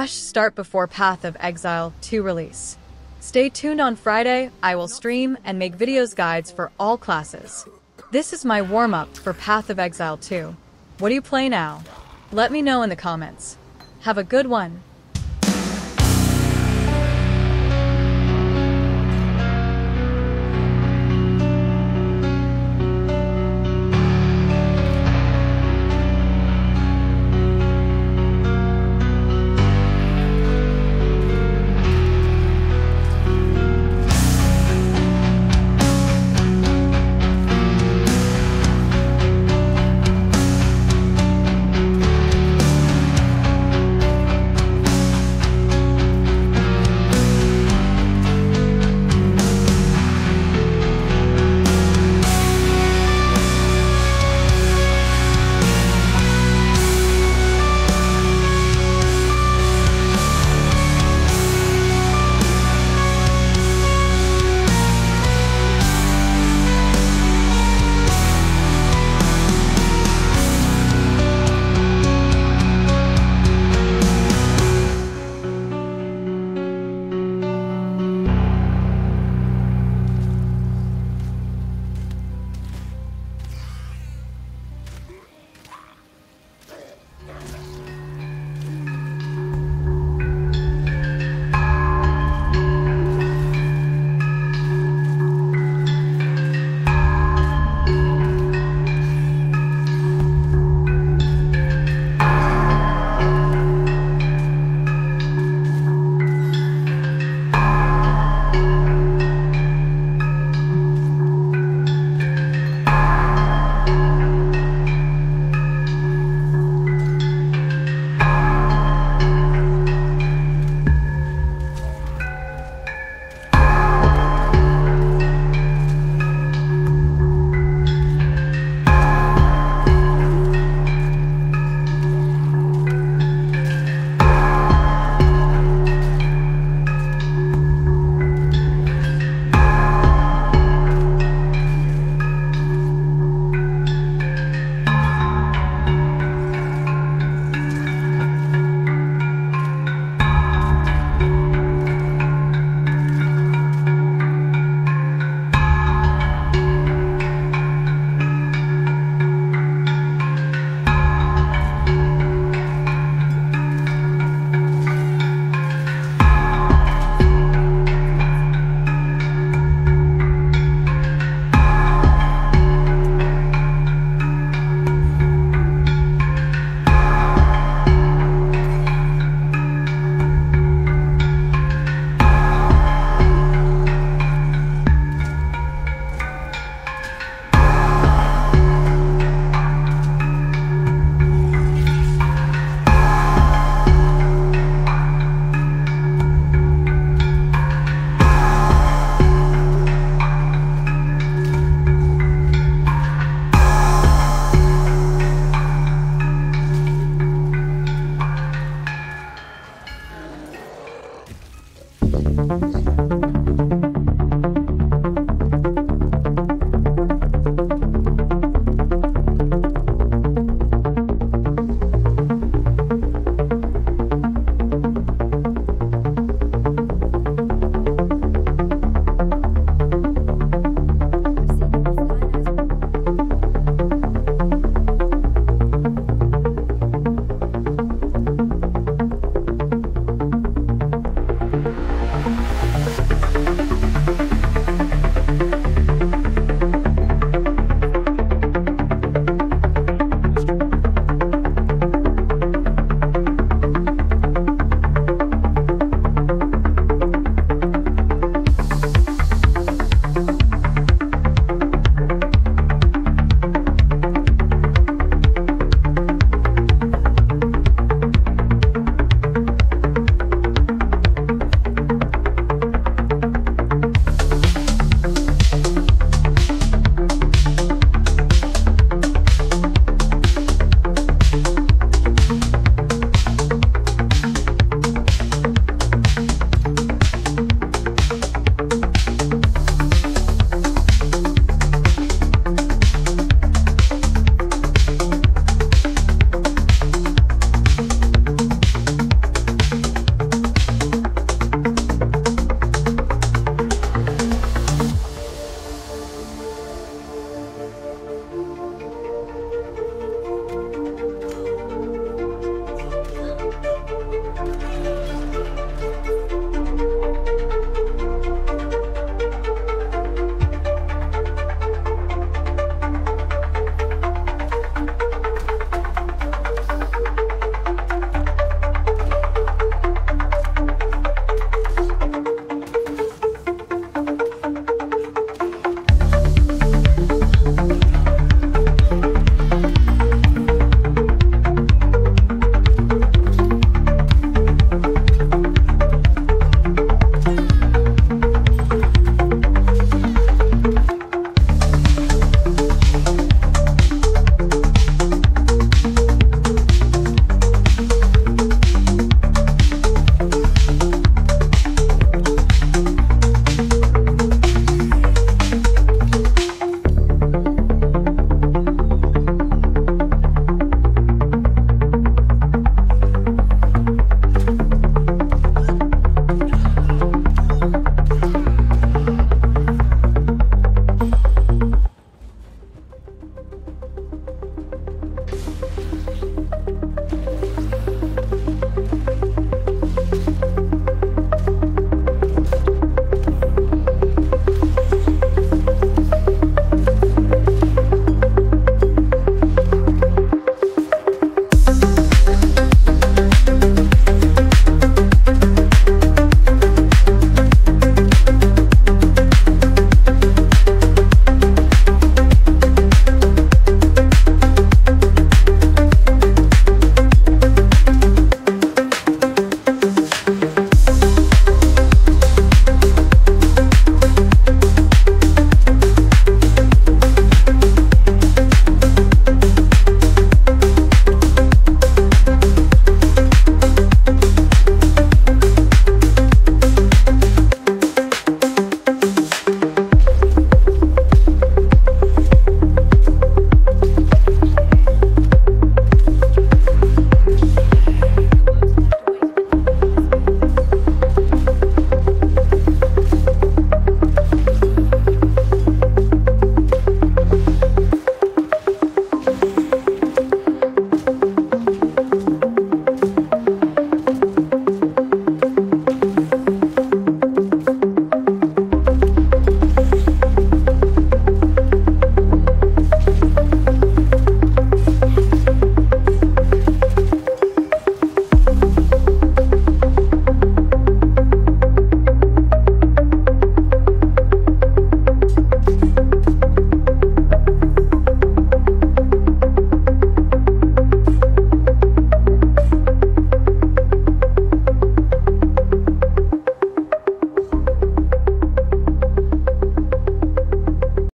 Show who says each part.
Speaker 1: fresh start before Path of Exile 2 release. Stay tuned on Friday, I will stream and make videos guides for all classes. This is my warm-up for Path of Exile 2. What do you play now? Let me know in the comments. Have a good one.